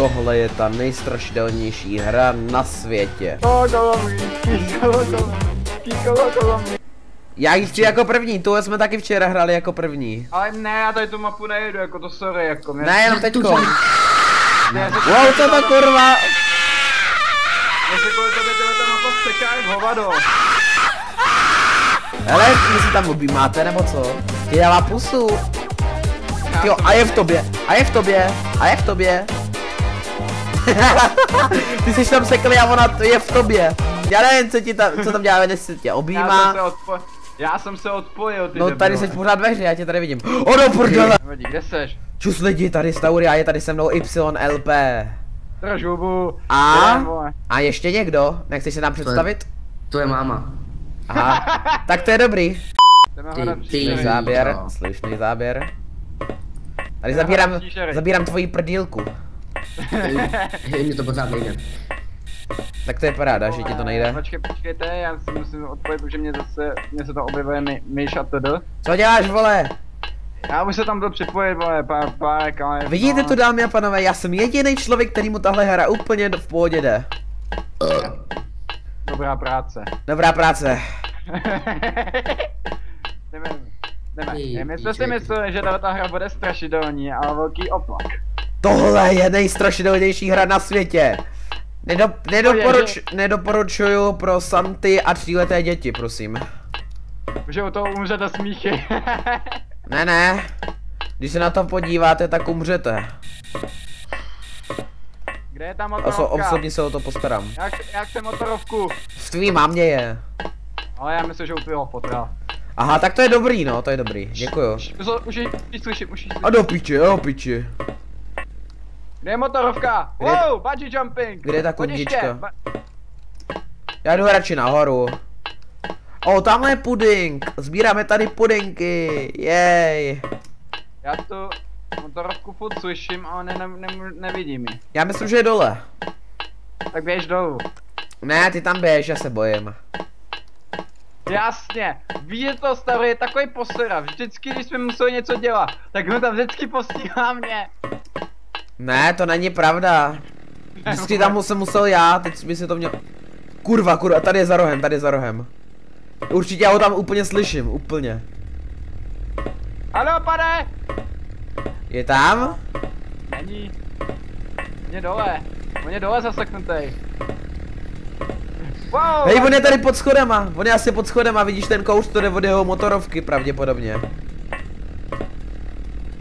Tohle je ta nejstrašidelnější hra na světě. Já ji chci jako první, tu jsme taky včera hráli jako první. Ale ne, já tady tu mapu nejedu, jako to sorry, jako mě... Ne, jenom teďko. Ne, Wow, to kurva? Mě se kvůli tobě tyhle ta mapa hovado. Hele, vy si tam objímáte, nebo co? Ty dává pusu. Jo, a je v tobě, a je v tobě, a je v tobě. Ty jsi tam sekli a ona je v tobě. Já nevím, co ti tam, co tam dělá, jestli tě Já jsem objímá. se odpo... Já jsem se odpojil, ty No tady jsi pořád ve hře, já tě tady vidím. O do prdele! Kde seš? Čus lidi, tady Stauri a je tady se mnou YLP. Drž hubu. A? A ještě někdo? Nechceš se nám představit? To je máma. Aha, tak to je dobrý. Ty- ty- záběr, no. slušný záběr. Tady zabírám, zabírám tvoji prdílku. Hej, mě to pořád nejde. Tak to je paráda, že ti to nejde. Počkej, počkejte, já si musím odpojit, protože mě zase, mě se to objevuje my, myš a td. Co děláš, vole? Já už se tam byl připojit, vole, pár, pár, ale... Vidíte to, dámy a panové, já jsem jediný člověk, který mu tahle hra úplně v pohodě jde. Dobrá práce. Dobrá práce. jdeme, jdeme. My jsme si mysleli, že ta hra bude strašidelní, ale velký opak. Tohle je nejstrašidelnější hra na světě. Nedo, nedoporuč, nedoporučuju pro Santy a tříleté děti, prosím. Že u toho umře do smíchy. Ne, ne. Když se na to podíváte, tak umřete. Kde je ta Oso, motorovka? osobně se o to postarám. Jak, jak se motorovku? V tvý mámě je. Ale já myslím, že u tvého fotra. Aha, tak to je dobrý, no, to je dobrý. Děkuju. Už, už už ji slyším, už slyším. A do piči, a do piči. Kde je motorovka? Kde- Wow, bungee jumping! kde je ta kundička? ba- Já jdu radši nahoru. O, tamhle je puding. Sbíráme tady pudinky. Jej. Já tu motorovku furt slyším, ale ne, ne, ne, nevidím ji. Já myslím, že je dole. Tak běž dolů. Ne, ty tam běž, já se bojím. Jasně, víte to starý je takový posera. Vždycky, když jsme museli něco dělat, tak ho tam vždycky posílá mě. Ne, to není pravda. Vždycky tam jsem musel já, teď by si to měl... Kurva, kurva, tady je za rohem, tady je za rohem. Určitě já ho tam úplně slyším, úplně. Ano, pane! Je tam? Není. On je dole. On je dole zaseknutej. Wow! Hej, on je tady pod schodama, on je asi pod schodama, vidíš ten kouř, to jde od jeho motorovky pravděpodobně.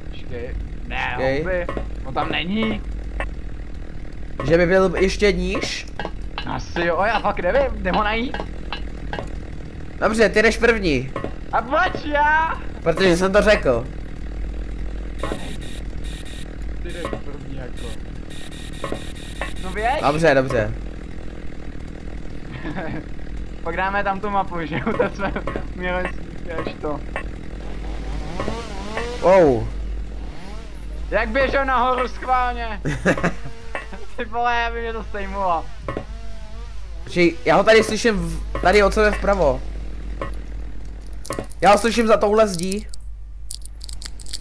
Počkej. Ne, Počkej. houby. On tam není. Že by byl ještě níž? Asi jo, já fakt nevím, kde ho najít. Dobře, ty jdeš první, A pojď já! protože jsem to řekl. Ty jdeš první jako. No běž! Dobře, dobře. Pak dáme tam tu mapu, že jo, to jsme měli až to. Wow. Jak běžel nahoru schválně? Ty vole, aby mě to sejmulo. Počkej, já ho tady slyším v, tady od sebe vpravo. Já ho slyším za touhle zdí.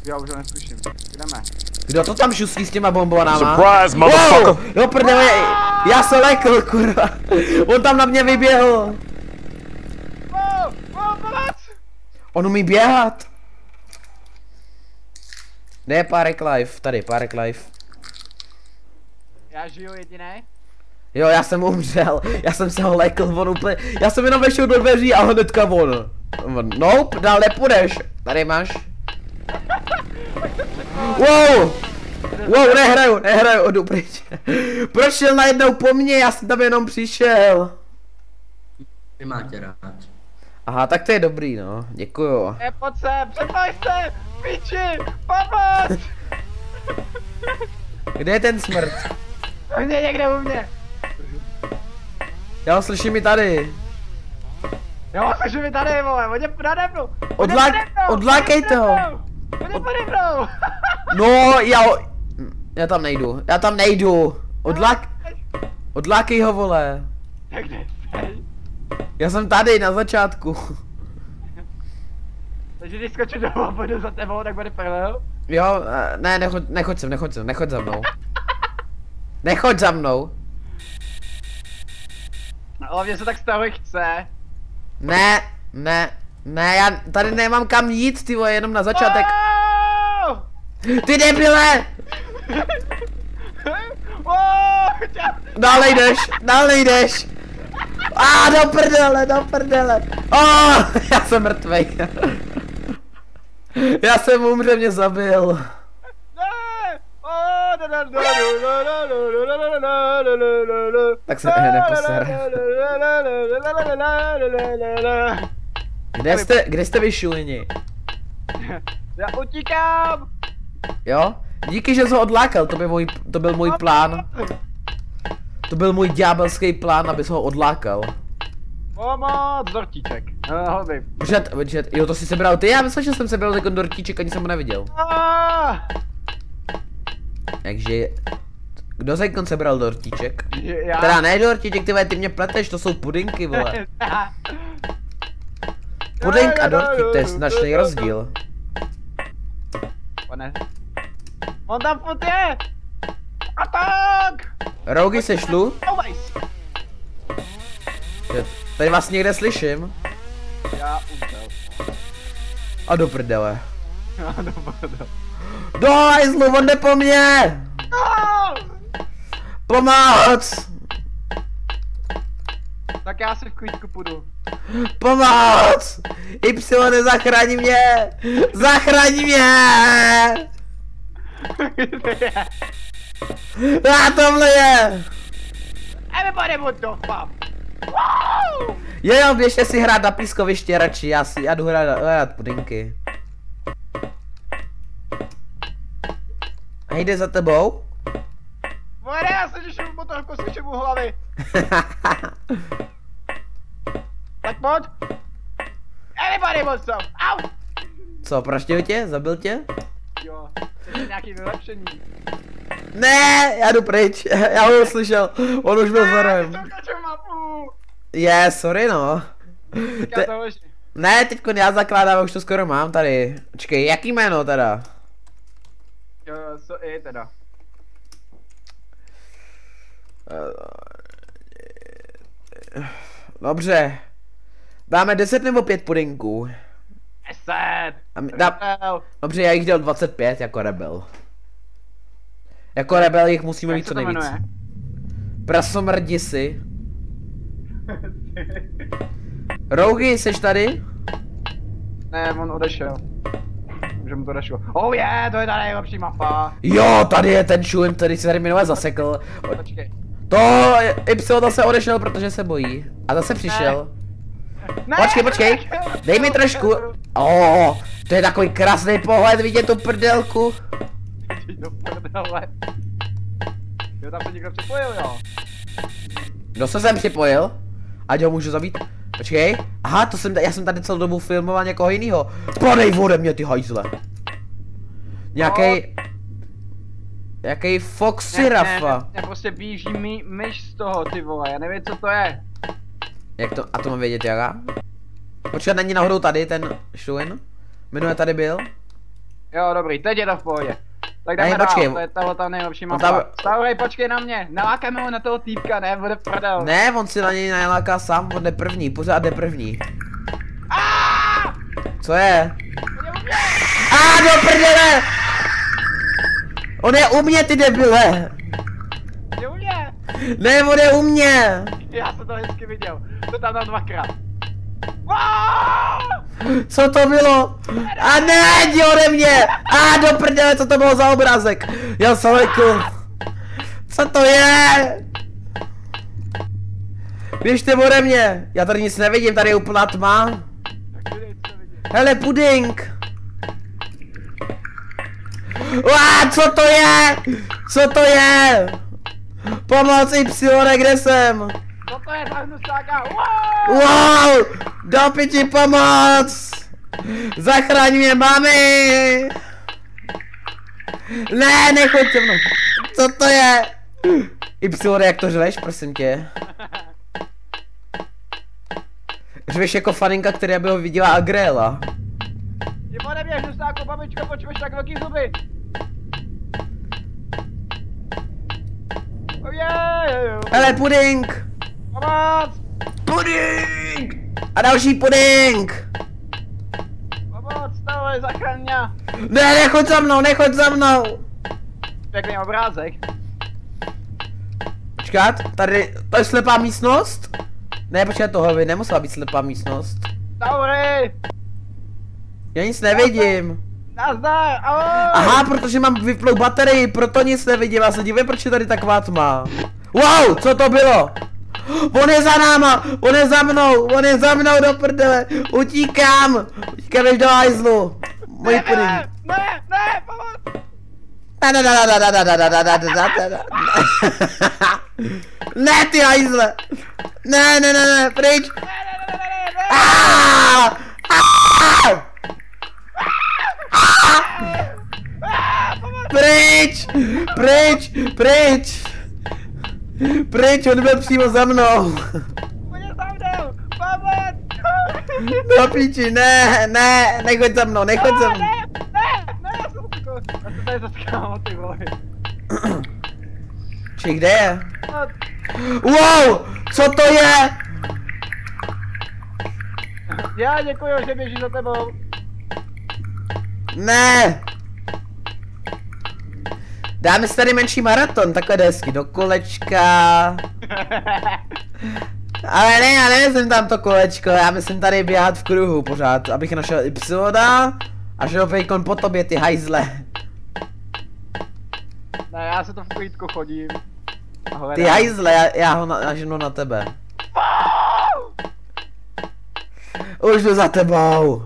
Já už ho neslyším. Jdeme. Kdo to tam šustí s těma bombonama? Surprise, motherfucker! Wow, no prdele, já se lekl, kurva. On tam na mě vyběhl. Wow, wow, pomoc! On umí běhat. Ne, Párek Life, tady, Párek Life. Já žiju jediný. Jo, já jsem umřel, já jsem se ho lekl, on úplně, já jsem jenom vešel do dveří a hnedka on. nope, dál nepůjdeš, tady máš. Wow! Wow, nehraju, nehraju, jdu pryč. Proč šel najednou po mně, já jsem tam jenom přišel. Vy máte rád. Aha, tak to je dobrý, no, děkuju. Ne, pojď sem, přepaj se! Piči! Pomoc! Kde je ten smrt? On je někde u mě. Já ho slyším i tady. Jo, slyším mi tady, vole, on je nade mnou. Mnou, odlákejte on je ho. nade mnou. No, já. Já tam nejdu, já tam nejdu. Odlák... Odlákej ho, vole. Tak? Já jsem tady, na začátku. Takže když skočím dolů a půjdu za tebou, tak bude prdel. Jo, eh, ne, nechoď, nechoď sem, nechoď sem, nechoď za mnou. Nechoď za mnou. Hlavně se tak stavu chce. Ne, ne, ne, já tady nemám kam jít, ty vole, jenom na začátek. Wow! Ty debile! Wow, chtěl- Dál jdeš, dál jdeš. A ah, do prdele, do prdele. Oh, já jsem mrtvej. já jsem umře, mě zabil. Tak se ne, neposer. Kde jste, kde jste vy šulini? Já utíkám! Jo? Díky, že jsi ho odlákal, to, by můj, to byl můj plán. To byl můj ďábelský plán, abys ho odlákal. Pomoc, dortíček. Uh. Počkat, počkat, jo to si sebral ty, já myslel, že jsem sebral jako dortíček, ani jsem ho neviděl. Ah! Takže, kdo se kon sebral dortíček? Já. Teda ne dortíček, ty vole, ty mě pleteš, to jsou pudinky, vole. Pudink a dortík, to je značný rozdíl. Pane. On tam furt je! Atak! se šlu. Tady vás někde slyším. Já umřel. A do prdele. A do prdele. Do hajzlu, on jde po mně! Ah! Pomoc! Tak já se v klidku půjdu. Pomoc! Y, nezachraň mě! Zachraň mě! A tohle je! Everybody would the fuck! Jo jo, běžte si hrát na pískoviště radši, já si, já jdu hrát, hrát pudinky. A jde za tebou? Vole, já se těším motorku s u hlavy. Tak pojď. Everybody wants some. Au! Co, praštil tě? Zabil tě? Jo, to je nějaký vylepšení. Ne, já jdu pryč, já ho slyšel, on už byl. Ne, mapu. Je, sorry no. Te-. Ne, teďko já zakládám, už to skoro mám tady. Počkej, jaký jméno teda? Jo, so i teda. Dobře. Dáme 10 nebo 5 pudinků. Deset. A my- dá- Rebel. Dobře, já jich dělal 25 jako rebel. Jako rebel jich musíme mít co nejvíc. jmenuje? Prasomrdi si. Rougy, seš tady? ne, on odešel. Že mu to odešlo. Oh je, yeah, to je ta nejlepší mapa. Jo, tady je ten šulim, který se tady minule zasekl. Počkej. To Y zase odešel, protože se bojí. A zase přišel. Ne, Počkej, počkej. Dej mi trošku. Oh, to je takový krásný pohled, vidět tu prdelku. Jdi do prdele. Jo, tam se někdo připojil, jo. Kdo se sem připojil? Ať ho můžu zabít. Počkej. Aha, to jsem, já jsem tady celou dobu filmoval někoho jiného. Podej ode mě ty hajzle. Nějaký. Jaký Foxy Ne, Rafa. ne, ne, prostě bíží mi, myš z toho, ty vole, já nevím, co to je. Jak to, a to mám vědět jaká? Počkat, není náhodou tady ten Shuin? Minule tady byl? Jo, dobrý, teď je to v pohodě. Tak Ne, jdeme počkej. dál, to je tahle ta nejlepší mapa. tam- Staurej, počkej na mě, nalákáme ho na toho týpka, ne, bude prdel. Ne, on si na něj naláká sám, on jde první, pořád jde první. Aaaa! Co je? Mě! A do prdele! On je u mě, ty debile! Mě ubije! Ne, on je u mě! Já jsem to hezky viděl, to tam dal dvakrát. Wow! Co to bylo? A ne, jdi ode mě! A do prdele, co to bylo za obrázek? Já jsem lekl. Co to je? Běžte ode mě! Já tady nic nevidím, tady je úplná tma. Hele, puding! Uá, co to je? Co to je? Pomoc Y, kde jsem? Co to je za hnusáka? Wow! Wow! Do piči pomoc! Zachraň mě, mami! Ne, nechoď se mnou. Co to je? Y, jak to řveš, prosím tě? Řveš jako faninka, která by ho viděla Agrela. Jdi ode mě, hnusáku, babičko, proč máš tak velký zuby? Hele, puding! Pomoc! Puding! A další puding! Pomoc, tohle zachraň mě! Ne, nechoď za mnou, nechoď za mnou! Pěkný obrázek. Počkat, tady, to je slepá místnost? Ne, počkat, tohle by nemusela být slepá místnost. Taury! Já nic nevidím. Nazdar, ahoj! Aha, protože mám vyplou baterii, proto nic nevidím. Já se divím, proč je tady taková tma. Wow, co to bylo? On je za náma, on je za mnou, on je za mnou do prdele. Utíkám, utíkám až do hajzlu. Můj Ne, puding. ne, ne, ne, pomoc! Da, da, da, da, da, da, da, da, da, da, da, da, da. Ne, ty hajzle. Ne, ne, ne, ne, pryč. Ah! Ah! Ah! Pryč! Pryč! Pryč! Pryč, on byl přímo za mnou. On je za mnou! Pomoc! Do píči, ne, ne, nechoď za mnou, nechoď za Ne, mnou. ne, ne, ne, já jsem utekl. Já se tady zaskámal, ty vole. Či kde je? No, Wow! Co to je? Já děkuju, že běží za tebou. Ne! Dáme si tady menší maraton, takhle desky do kolečka. Ale ne, já nemyslím tam to kolečko, já myslím tady běhat v kruhu pořád, abych našel Y a šel fejkon po tobě, ty hajzle. ne, já se to v klídku chodím. A hledám. Ty hajzle, já, já ho na, naženu na tebe. Už jdu za tebou.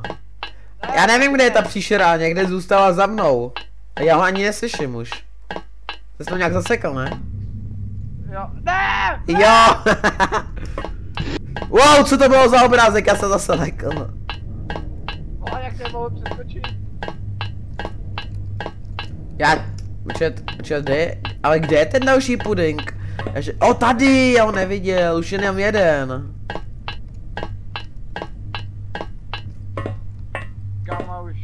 Já nevím, kde je ta příšera, někde zůstala za mnou. A já ho ani neslyším už. Jsi to nějak zasekl, ne? Jo. Ne! Jo! wow, co to bylo za obrázek, já se zase lekl. Vole, jak tě mohu přeskočit? Já, počet, počet, kde je, ale kde je ten další puding? Jaže, o tady, já ho neviděl, už je jenom jeden. Kámo, už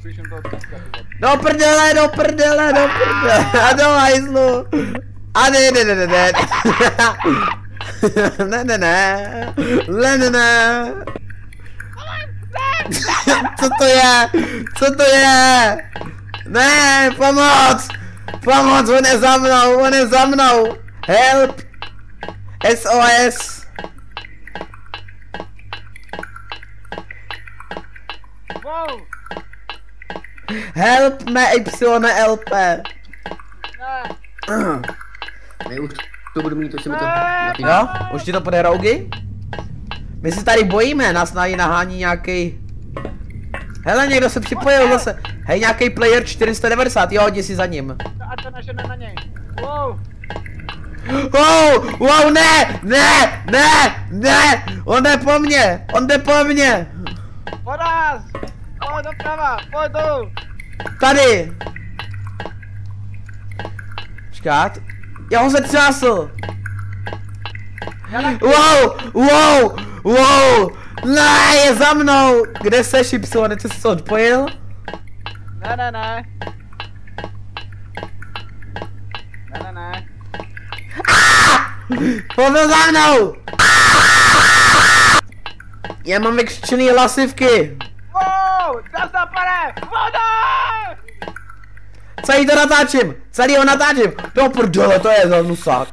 slyším toho týska, ty vole. Do prdele, do prdele, do prdele, a do hajzlu. A ne, ne, ne, ne, ne. ne, ne, ne, ne, ne, ne. Co to je? Co to je? Ne, pomoc! Pomoc, on je za mnou, on je za mnou! Help! SOS! Wow! Help me, YLP! Ne! Ne, už to budu mít, to se mi to. Jo? Už ti to půjde rougy? My se tady bojíme, nás tady nahání nějaký. Hele, někdo se připojil zase. Hej, nějaký player 490, jo, jdi si za ním. A to nažene na něj. Wow! Wow, wow, ne, ne, ne, ne, on jde po mně, on jde po mně. Po nás! Pojď doprava, pojď dolů! Tady. Počkat. Já ho se třásl. Já taky. Wow, wow, wow. Ne, je za mnou. Kde seš, Y? Ty jsi se odpojil? Ne, ne, ne. Ne, ne, ne. On byl za mnou. Já mám vykřičený hlasivky. Zas napadne! Voda! Celý to natáčím, celý ho natáčím. Do prdele, to je za nusák.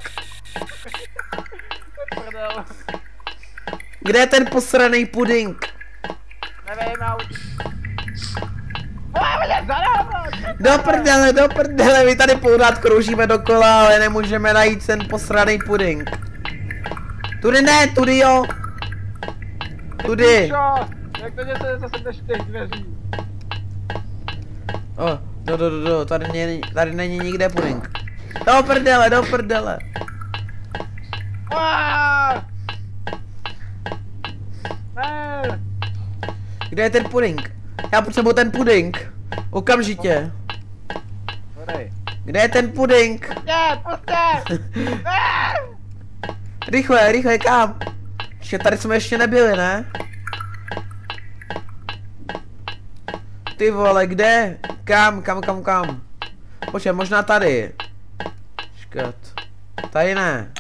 Prdel. Kde je ten posraný puding? Nevím, já už... Do prdele, do prdele, my tady pořád kroužíme dokola, ale nemůžeme najít ten posraný puding. Tudy ne, tudy jo. Tudy. Jak to, se zase v těch dveří? O, do, do, do, do, tady, není, tady není nikde puding. Do prdele, do prdele. Ne! Kde je ten puding? Já potřebuji ten puding. Okamžitě. Kde je ten puding? Puste! Ne! Rychle, rychle, kam? Ještě tady jsme ještě nebyli, ne? Ty vole, kde? Kam, kam, kam, kam? Počkej, možná tady. Škrt. Tady ne.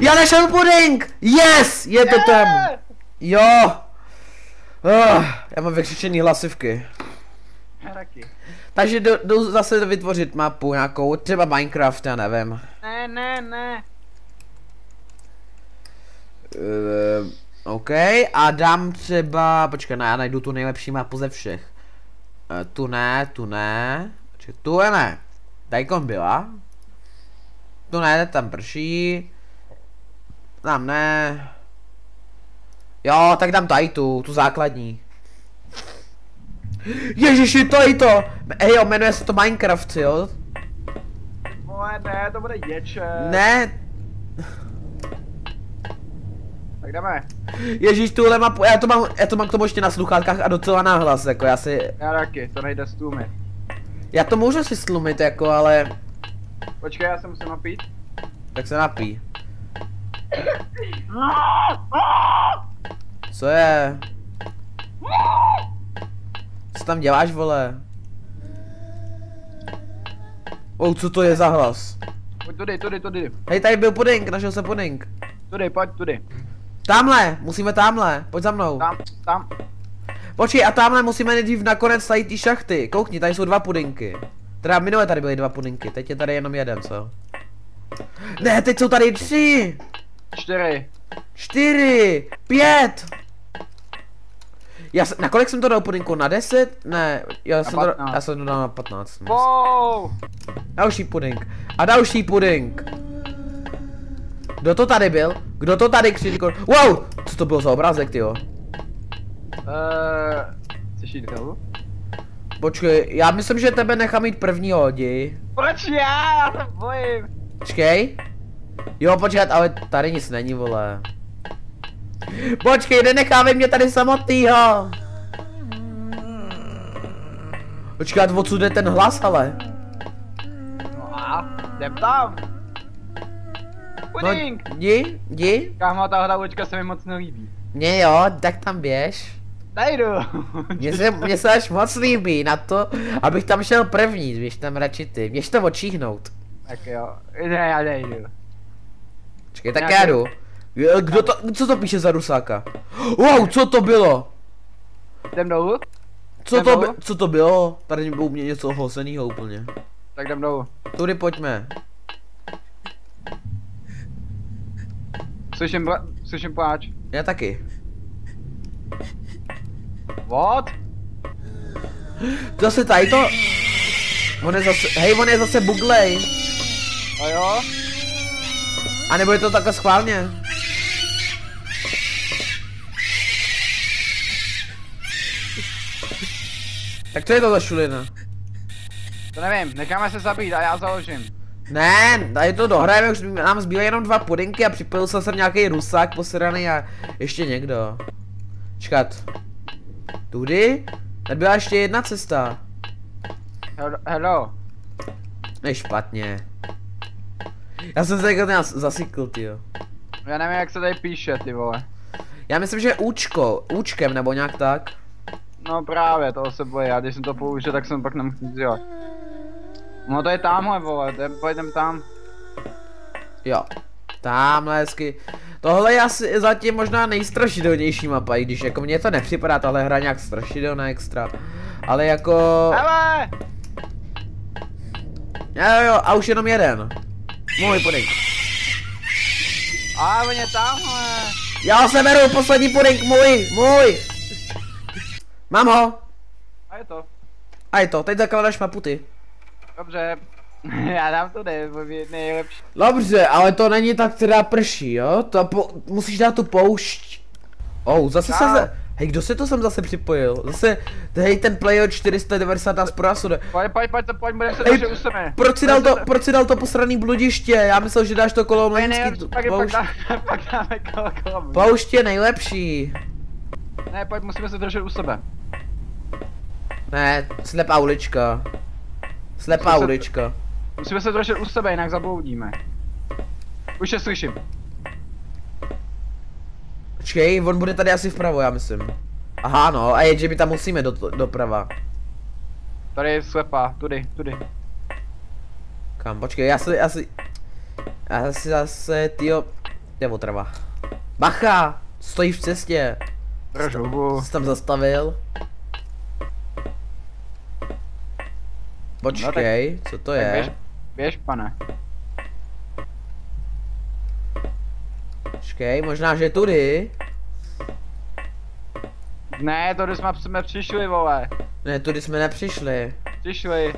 Já našel puding! Yes! Je to tam! Jo! Ah, já mám vykřičený hlasivky. Takže jdu zase vytvořit mapu nějakou, třeba Minecraft, já nevím. Ne, ne, ne. Uh, OK, a dám třeba, počkej, ne, já najdu tu nejlepší mapu ze všech. Uh, tu ne, tu ne, počkej, tu je ne. Dajkon byla. Tu ne, tam prší. Tam ne. Jo, tak dám tady tu, tu základní. Ježiši, to je to! Hej jo, jmenuje se to Minecraft, jo? Vole, ne, to bude děče. Ne, Tak jdeme. Ježíš, tuhle mapu, já to mám, já to mám k tomu ještě na sluchátkách a docela nahlas, jako já si, Já taky, to nejde stůmy. já to můžu si slumit, jako, ale, Počkej, já se musím napít. tak se napí. Co je? Co tam děláš, vole? Oh, co to je za hlas? Pojď tudy, tudy, tudy. Hej, tady byl puding, našel se puding. Tudy, pojď tudy. Tamhle, musíme tamhle, pojď za mnou. Tam, tam. Počkej, a tamhle musíme nejdřív nakonec tady ty šachty. Koukni, tady jsou dva pudinky. Teda minule tady byly dva pudinky, teď je tady jenom jeden, co? Ne, teď jsou tady tři, Čtyři. čtyři, pět. Já se, na kolik jsem to dal pudinku? Na 10? Ne, já jsem, to, 15. já jsem to dal na 15. Wow. Další puding. A další puding. Kdo to tady byl? Kdo to tady křičil? Wow! Co to bylo za obrázek, tyjo? Uh, chceš jít dolů? Počkej, já myslím, že tebe nechám mít prvního lodi. Proč já? Já se bojím. Počkej. Jo, počkat, ale tady nic není, vole. Počkej, nenecháme mě tady samotnýho. Počkat, odsud jde ten hlas, ale. No a, jdem tam. Puding. No, jdi, jdi. Kámo, ta hlavička se mi moc nelíbí. Mně jo, tak tam běž. Nejdu. Mně se, mně se až moc líbí na to, abych tam šel první, běž tam radši ty. Běž to odčíhnout. tak jo, ne, já nejdu. Počkej, tak já jdu. Kdo to, co to píše za rusáka? Wow, co to bylo? Jdem dolů? Co Jdem to, dolů? co to bylo? Tady bylo u mě něco hosenýho úplně. Tak jdem dolů. Tudy pojďme. Slyším, slyším pláč. Já taky. What? Zase tady to... On je zase, hej, on je zase buglej. A jo? A nebo je to takhle schválně? Tak to je to za šulina. To nevím, necháme se zabít a já založím. Ne, tady to dohrajeme, už nám zbývají jenom dva pudinky a připojil se sem nějaký rusák posraný a ještě někdo. Čekat. Tudy? Tady byla ještě jedna cesta. Hello, hello. Ne špatně. Já jsem se ten zasykl, tyjo. Já nevím, jak se tady píše, ty vole. Já myslím, že účko, účkem nebo nějak tak. No právě, toho se bojí, a když jsem to použil, tak jsem pak nic dělat. No to je tamhle, vole, jdem, pojedem tam. Jo. Tamhle hezky. Tohle je asi zatím možná nejstrašidelnější mapa, i když jako mně to nepřipadá tahle hra nějak strašidelná extra. Ale jako... Hele! Jo jo, a už jenom jeden. Můj pudink. A on je tamhle. Já se beru, poslední pudink, můj, můj. Mám ho. A je to. A je to, teď zakladaš mapu ty. Dobře. já dám to ne, bo je nejlepší. Dobře, ale to není tak teda prší, jo? To po, musíš dát tu poušť. Oh, zase se... Za... Hej, kdo se to sem zase připojil? Zase, hej, ten player 490 nás prasuje. Pojď, pojď, pojď, pojď, budeme se držet u sebe. Proč si dal to, proč si dal to posraný bludiště? Já myslel, že dáš to kolo mlínský. nejlepší, Poušť, dáme, pak dáme kolo, kolo. poušť je nejlepší. Ne, pojď, musíme se držet u sebe. Ne, slepá ulička. Slepá se- ulička. Musíme se držet u sebe, jinak zabloudíme. Už je slyším. Počkej, on bude tady asi vpravo, já myslím. Aha, no, a je, že my tam musíme do, doprava. Tady je slepá, tudy, tudy. Kam, počkej, já si, já si... Já si zase, tyjo, je otrava. Bacha! Stojí v cestě. Drž hubu. Jsi tam zastavil? Počkej, co to No Tak běž, je? běž pane. Počkej, možná, že tudy? Ne, to jsme, jsme přišli, vole. Ne, tudy jsme nepřišli. Přišli.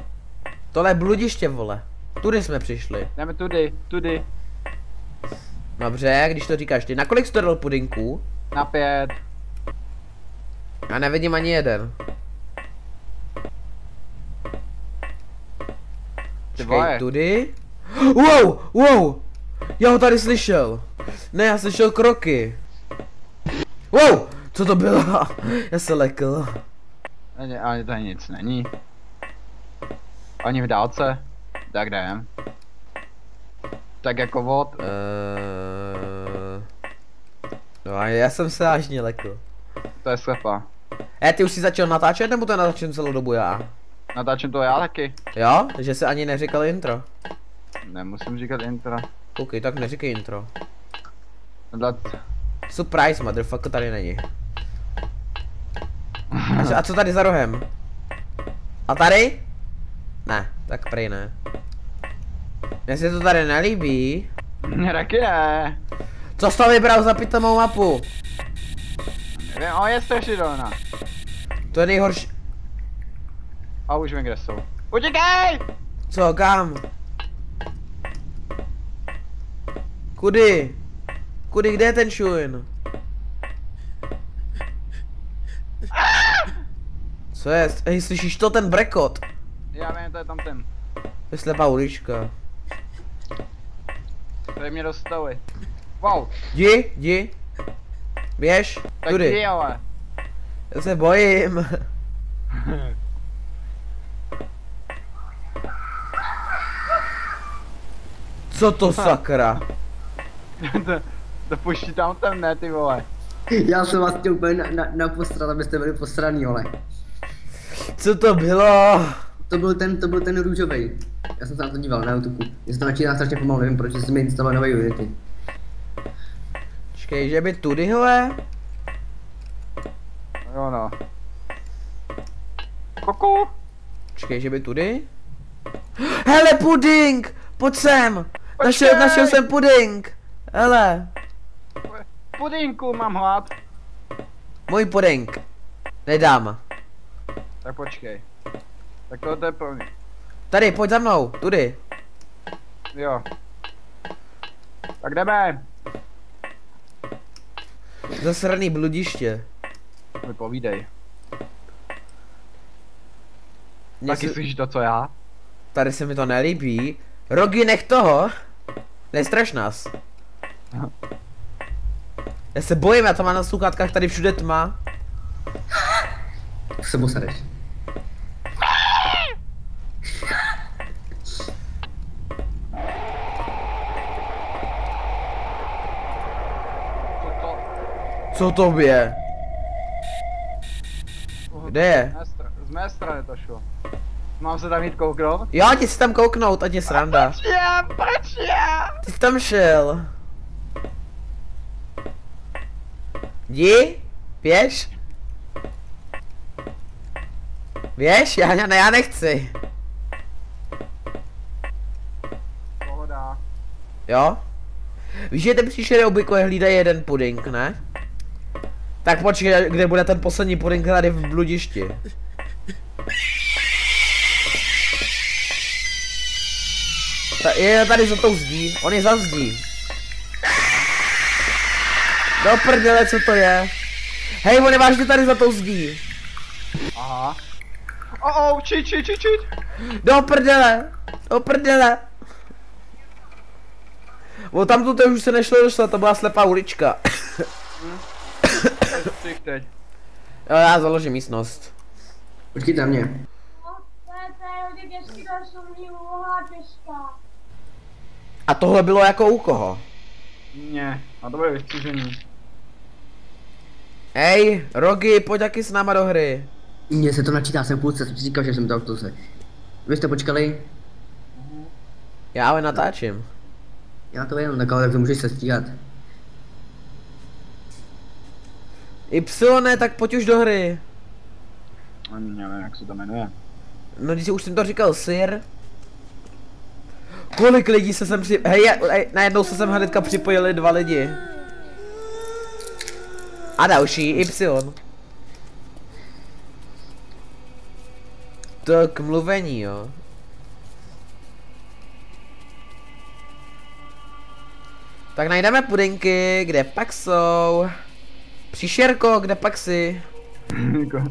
Tohle je bludiště, vole. Tudy jsme přišli. Jdeme tudy, tudy. Dobře, když to říkáš ty. Na kolik jsi to dal pudinků? Na pět. Já nevidím ani jeden. Počkej, tudy? Wow, wow! Já ho tady slyšel. Ne, já slyšel kroky. Wow, co to bylo? Já se lekl. Ani, ani tady nic není. Ani v dálce. Tak jdem. Tak jako vod. Uh... No a já jsem se vážně lekl. To je slepa. E, ty už jsi začal natáčet, nebo to natáčím celou dobu já? Natáčím to já taky. Jo? Takže se ani neříkal intro. Nemusím říkat intro. OK, tak neříkej intro. Dát... Surprise, motherfucker, tady není. A co, a co tady za rohem? A tady? Ne, tak prej ne. Mně se to tady nelíbí. Mně taky ne. Co jsi to vybral za pitomou mapu? Nevím, o je strašidelná. To je nejhorší. A už vím, kde jsou. Utíkej! Co, kam? Kudy? Kudy, kde je ten šuin? Co je? Hej, slyšíš to, ten brekot? Já vím, to je tam ten. To je slepá ulička. Tady mě dostali. Wow, Jdi, jdi. Běž, tak tudy. ty ale. Já se bojím. Co to sakra? to, to puští tam ten ne, ty vole. Já jsem vás chtěl úplně na, na, na postrat, abyste byli posraný, ale. Co to bylo? To byl ten, to byl ten růžový. Já jsem se na to díval na YouTube. Já se to načíná strašně pomalu, nevím proč, jsem mi instaloval nový Unity. Počkej, že by tudy, hele? Jo no. Kuku. Počkej, že by tudy? Hele, puding! Pojď sem! Našel, našel jsem puding! Hele, Pudinku, mám hlad. můj puding. Nedám. Tak počkej. Tak to je pro mě. Tady, pojď za mnou, tudy. Jo. Tak jdeme. Zasraný bludiště. Mi povídej. Mně Taky se, slyšíš to, co já? tady se mi to nelíbí. Rogy, nech toho. Nestraš nás. Já se bojím, já to mám na sluchátkách tady všude tma. Se posadeš. Co to? Co to je? Kde je? Z mé, str- z mé strany to šlo. Mám se tam jít kouknout? Jo, ti si tam kouknout, ať je sranda. Proč já? Proč já? Ty jsi tam šel. Jdi, běž. Běž, já, ne, já nechci. Pohoda. Jo? Víš, že ten příšery obvykle hlídají jeden puding, ne? Tak počkej, kde bude ten poslední puding tady v bludišti. Ta, je tady za tou zdí, on je za zdí. Do prdele, co to je? Hej, on je vážně tady za tou zdí. Aha. Oh, oh, čit, čit, čit, čit. Do prdele, do prdele. O tam to už se nešlo dostat, to byla slepá ulička. Teď, teď. Jo, já založím místnost. Počkejte na mě. A tohle bylo jako u koho? Ne, a to bude vystřížení. Ej, Rogy, pojď taky s náma do hry. Mně se to načítá, jsem půlce, jsem si říkal, že jsem to autose. Vy jste počkali? Já ale natáčím. Já to vím, tak ale tak to můžeš se stíhat. Y, tak pojď už do hry. Nevím, jak se to jmenuje. No když už jsem to říkal, Sir. Kolik lidí se sem při... Hej, hej, najednou se sem hnedka připojili dva lidi. A další, Y. To k mluvení, jo. Tak najdeme pudinky, kde pak jsou. Příšerko, kde pak? Jako-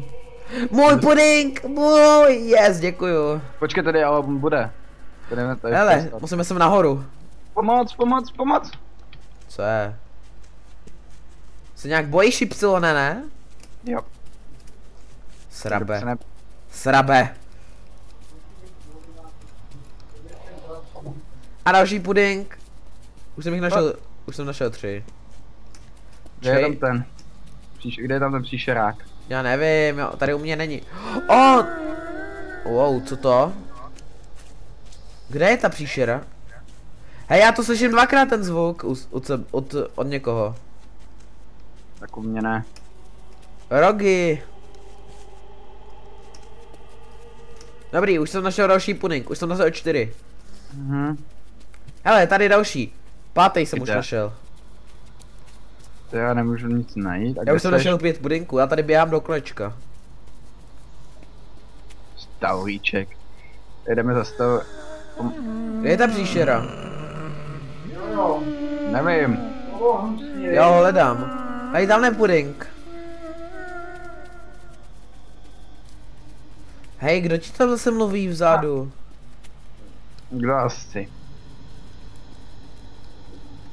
Můj pudink, můj, yes, děkuju. Počkej, tady ale bude. Jdeme tady. Hele, musíme sem nahoru. Pomoc, pomoc, pomoc. Co je? Se nějak bojíš Y, ne? Jo. Srabe. Ne... Srabe. A další puding. Už jsem jich našel, už jsem našel tři. Kde je tam ten? Příš... Kde je tam ten příšerák? Já nevím, jo, tady u mě není. O! Wow, co to? Kde je ta příšera? Hej, já to slyším dvakrát ten zvuk od, se- od, od někoho. Tak u mě ne. Rogy. Dobrý, už jsem našel další puding, už jsem našel čtyři. Mhm. Hele, tady další. Pátý jsem už Kde? našel. To já nemůžu nic najít. Já už jsem našel pět pudinků, já tady běhám do kolečka. Staujíček. Jdeme za stav... Kde je ta příšera? Nevím. Já ho hledám. Tady tam je pudink. Hej, kdo ti tam zase mluví vzadu? Kdo asi?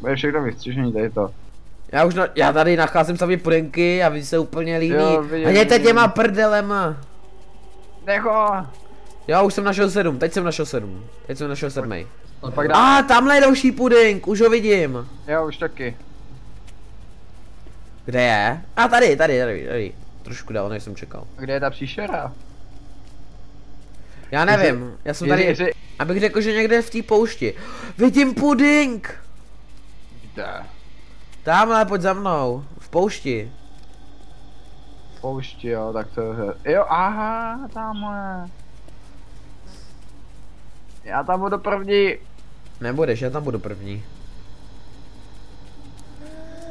Bude všechno vystřižený tady to. Já už na, já tady nacházím sami pudinky a vy se úplně líní. Jo, vidím, Hněte vidím. těma prdelema. Necho! Já už jsem našel sedm, teď jsem našel sedm. Teď jsem našel sedmý. Pak dá... A ah, tamhle je další pudink, už ho vidím. Já už taky. Kde je? A tady, tady, tady, tady. Trošku dál, než jsem čekal. A Kde je ta příšera? Já nevím, já jsem tady, Jiří, abych řekl, že někde v té poušti. Vidím pudink! Kde? Tamhle, pojď za mnou, v poušti. Poušti, jo, tak to je... Jo, aha, tamhle. Já tam budu první. Nebudeš, já tam budu první.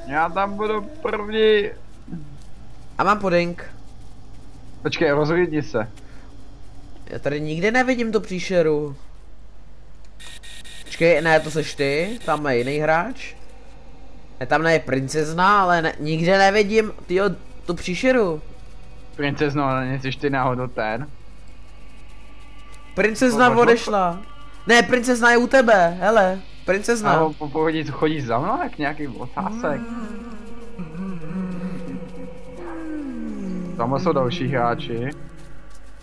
Já tam budu první. A mám pudink. Počkej, rozhodni se. Já tady nikdy nevidím tu příšeru. Počkej, ne, to seš ty, tam je jiný hráč. Ne, tam je princezna, ale ne, nikde nevidím, tyjo, tu příšeru. Princezno, ale nejsi ty náhodou ten? Princezna No, odešla. Ne, princezna je u tebe, hele, princezna. Nebo po pohodě chodíš za mnou jak nějaký otázek. Tam jsou další hráči.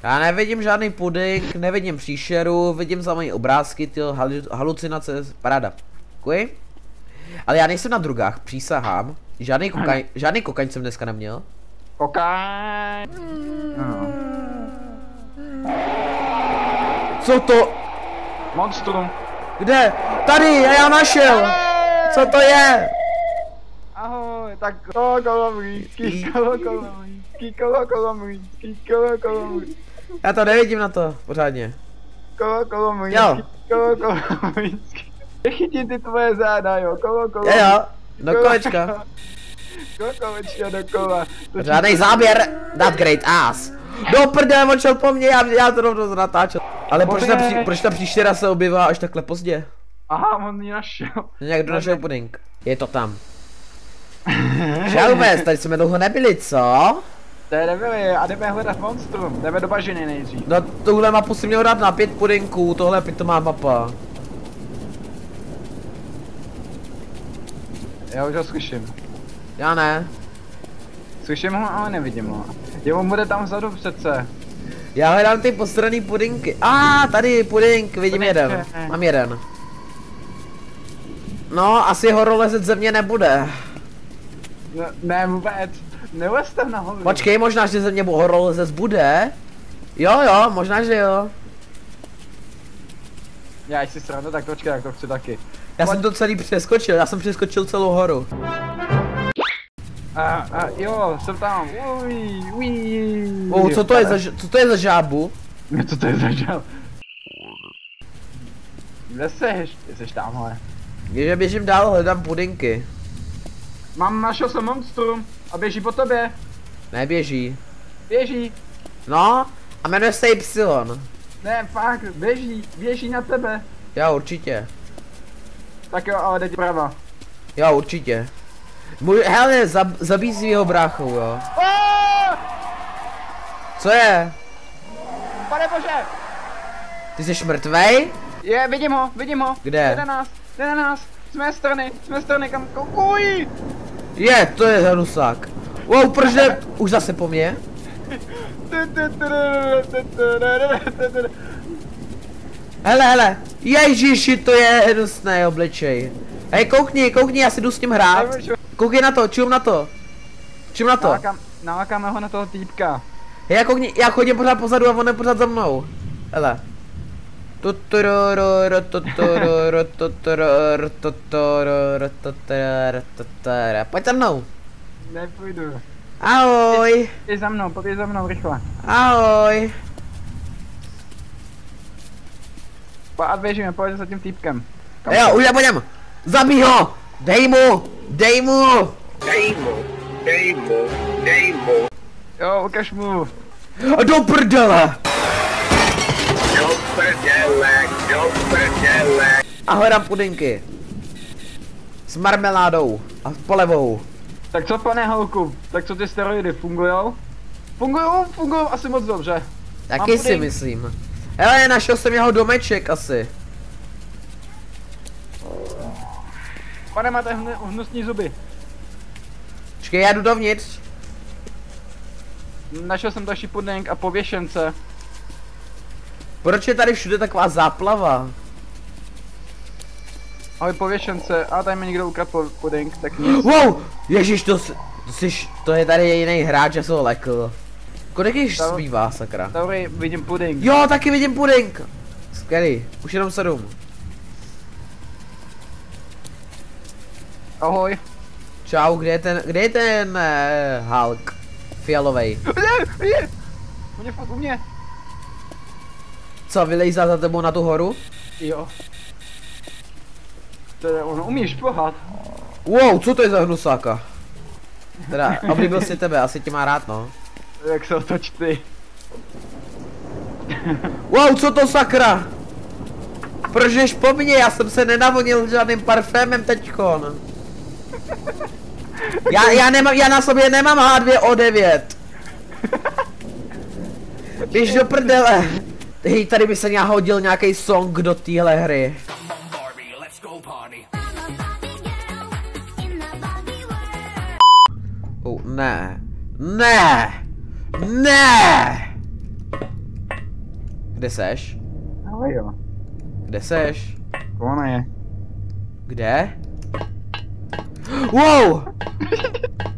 Já nevidím žádný pudink, nevidím příšeru, vidím samé obrázky, ty halu- halucinace, paráda. Děkuji. Ale já nejsem na drogách, přísahám. Žádný kokain, žádný kokain jsem dneska neměl. Kokain. No. Co to? Monstrum. Kde? Tady, a já našel! Co to je? Ahoj, tak kolo kolo kolo kolomlícký, kolo kolomlícký, Já to nevidím na to, pořádně. kolo kolomlícký, Jo. kolo kolomlícký. Nechytím ty tvoje záda, jo, kolo kolomlícký. jo, do kolečka. Do kolečka, do kola. Žádný záběr, that great ass. Do prdele, on šel po mně, já, já to rovnou natáčel. Ale proč ta, pří, proč ta příštěra se objevila až takhle pozdě? Aha, on ji našel. Někdo našel pudink. Je to tam. Čelves, tady jsme dlouho nebyli, co? To je nebyli, a jdeme hledat monstrum, jdeme do bažiny nejdřív. No tuhle mapu si měl dát na pět pudinků, tohle je pitomá mapa. Já už ho slyším. Já ne. Slyším ho, ale nevidím ho. Jo, on bude tam vzadu přece. Já hledám ty posraný pudinky. A ah, tady pudink, vidím Pudink. jeden. Mám jeden. No, asi horolezec ze mě nebude. Ne, ne vůbec, nelez tam nahoru. Počkej, možná, že ze mě horolezec bude. Jo, jo, možná, že jo. Já si srandu, tak počkej, jak to chci taky. Já jsem to celý přeskočil, já jsem přeskočil celou horu. A, a jo, jsem tam. Uj, uj. Oh, co to je za, co to je za žábu? Co to je za žal? Kde seš? Seš tamhle. Že běžím dál, hledám pudinky. Mám, našel jsem monstrum a běží po tobě. Neběží. Běží. No, a jmenuje se Y. Ne, fakt, běží, běží na tebe. Jo, určitě. Tak jo, ale ti prava. Jo, určitě. Můj, hele, zab, zabij svýho bráchu, jo. Co je? Pane bože! Ty jsi mrtvej? Je, vidím ho, vidím ho. Kde? Jde na nás, jde na nás. Z mé strany, z mé strany, kam, uj! Je, to je hnusák. Wow, proč ne? Už zase po mně? Hele, hele. Ježiši, to je hnusný obličej. Hej, koukni, koukni, já si jdu s tím hrát. Koukni na to, čum na to. Čum na to. Nalákám, nalákáme ho na toho týpka. Hej, já koukni, já chodím pořád pozadu a on je pořád za mnou. Hele. Pojď za mnou. Nepůjdu. Ahoj. Běž za mnou, poběž za mnou, rychle. Ahoj. Po a běžíme, pojď za tím týpkem. Jo, už já pojďem. Zabij ho. Dej mu. Dej mu. Jo, ukaž mu. A do prdele. A hledám pudinky. S marmeládou a s polevou. Tak co pane holku, tak co ty steroidy, fungujou? Fungujou, fungujou asi moc dobře. Taky si myslím. Hele, našel jsem jeho domeček asi. Pane, máte hn hnusní zuby. Počkej, já jdu dovnitř. Našel jsem další puding a pověšence. Proč je tady všude taková záplava? Ahoj pověšence, a tady mi někdo ukradl puding, tak nic. Wow, ježiš, to, to, jsi, to je tady jiný hráč, já jsem ho lekl. Kolik již zbývá, sakra? Dobrý, vidím puding. Jo, taky vidím pudink. Skvělý, už jenom sedm. Ahoj. Čau, kde je ten, kde je ten uh, Hulk? Fialovej. Je, je. U mě, u mě. Co, vylejzá za tebou na tu horu? Jo. To je, ono umíš pohat. Wow, co to je za hnusáka? Teda, oblíbil si tebe, asi tě má rád, no. Jak se otoč ty. Wow, co to sakra? Proč jdeš po mně? Já jsem se nenavonil žádným parfémem teďkon. Já, já, nemám, já na sobě nemám H2O9. Běž do prdele. Hej, tady by se nějak hodil nějaký song do téhle hry. Oh, ne. Ne! Ne! Kde seš? Ale jo. Kde seš? Ona je. Kde? Wow!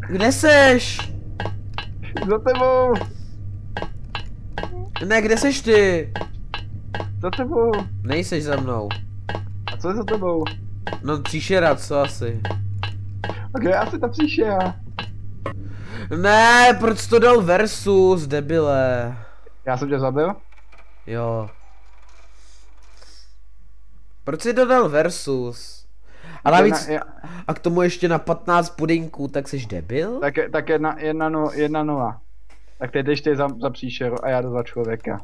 Kde seš? Za tebou. Ne, kde seš ty? Za tebou. Nejseš za mnou. A co je za tebou? No příšera, co asi? A kde asi ta příšera? Ne, proč to dal versus, debile? Já jsem tě zabil? Jo. Proč jsi dodal versus? A navíc, Jedna, a k tomu ještě na 15 pudinků, tak jsi debil? tak, tak jedna, jedna, no, jedna nula. Tak teď jdeš ty za, za příšeru a já jdu za člověka.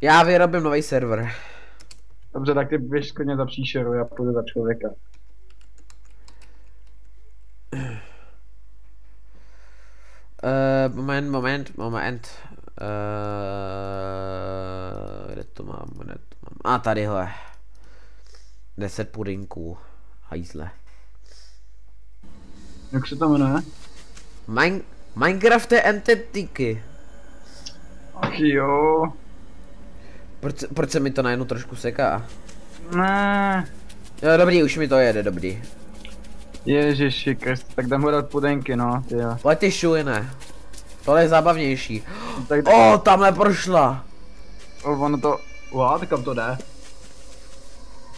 Já vyrobím nový server. Dobře, tak ty běž klidně za příšeru, já půjdu za člověka. Uh, moment, moment, moment. Uh, kde to mám, kde to mám? A tadyhle. 10 pudinků. Hajzle. Jak se to jmenuje? Mine, Minecraft je entetiky. Ach jo. Proč, proč se mi to najednou trošku seká? Ne. Jo, dobrý, už mi to jede, dobrý. Ježiši Krist, tak jdem hledat pudenky, no, ty jo. Pojď ty šujne. Tohle je zábavnější. Tak, O, oh, tamhle prošla. oh, ono to, what, kam to jde?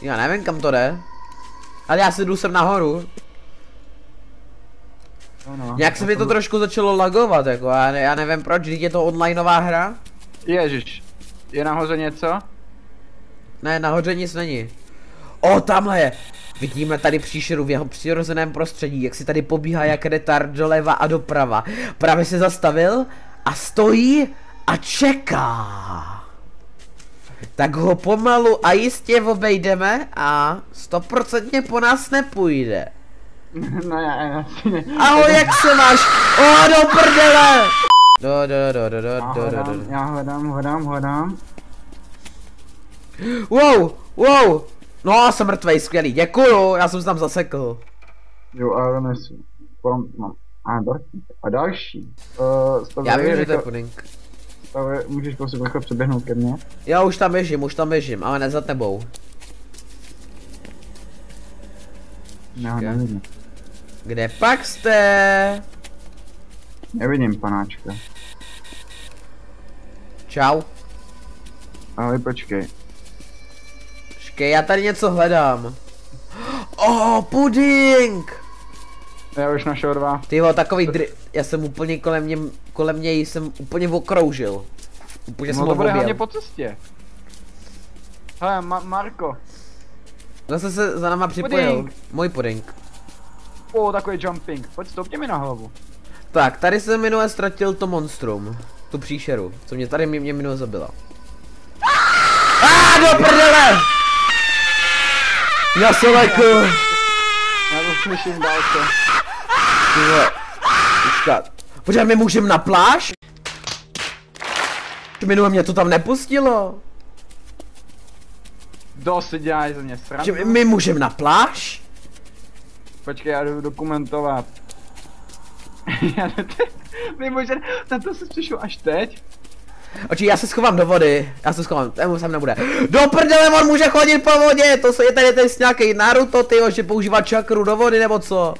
Já nevím, kam to jde. Ale já si jdu sem nahoru. No, no. Nějak se mi to trošku začalo lagovat, jako já, ne, já nevím proč, když je to onlineová hra? Ježiš, je nahoře něco? Ne, nahoře nic není. O, tamhle je. Vidíme tady příšeru v jeho přirozeném prostředí, jak si tady pobíhá jak retard doleva a doprava. Právě se zastavil a stojí a čeká. Tak ho pomalu a jistě obejdeme a stoprocentně po nás nepůjde. no já, já si ne. Ahoj, jak se máš? O, do prdele! Do, do, do, do, do, Já do, do, do. já hledám, hledám, hledám. Wow, wow. No, jsem mrtvej, skvělý, děkuju, já jsem se tam zasekl. Jo, ale nesu. Potom mám. A další. A další. Uh, Já vím, že to je rychle- stavě, můžeš prosím rychle přeběhnout ke mně? Já už tam běžím, už tam běžím, ale ne za tebou. Já Počkej. nevidím. Kde pak jste? Nevidím panáčka. Čau. Ale počkej. Počkej, já tady něco hledám. Oh, puding! Já už našel dva. Ty jo, takový dry... Já jsem úplně kolem mě, kolem něj jsem úplně okroužil. Úplně jsem No ho to bude hlavně po cestě. Hele, Ma- Marko. Zase se za náma připojil. Puding. Můj puding. O, takový jumping. Pojď stoupně mi na hlavu. Tak, tady jsem minule ztratil to monstrum. Tu příšeru, co mě tady mě, mě minule zabila. A do prdele! Já se lekl. Já to slyším dálce. Ty Počkat. Počkej, my můžeme na pláž? Minule mě to tam nepustilo. Kdo si dělá ze mě Že srandu? my, my můžeme na pláž? Počkej, já jdu dokumentovat. My můžeme, na to se přišel až teď? Oči, já se schovám do vody. Já se schovám, ten sem nebude. Do prdele, on může chodit po vodě. To se je tady ten nějaký Naruto, tyjo, že používá čakru do vody nebo co?